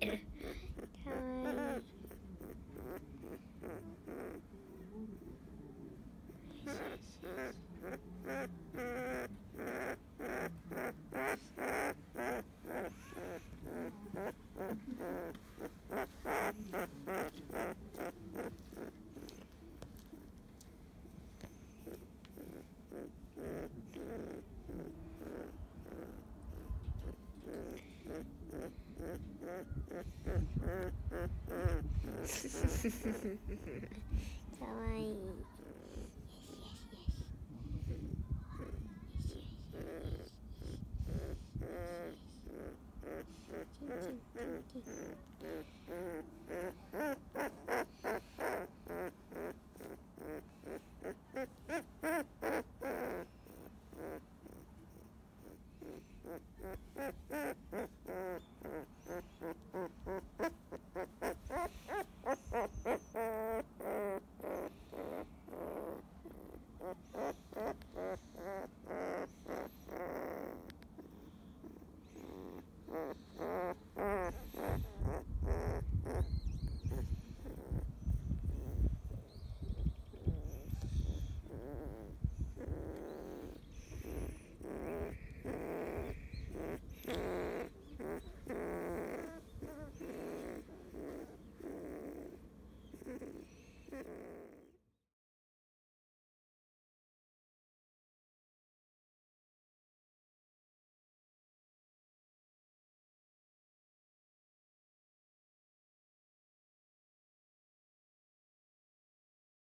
did. かわいい。Thank you.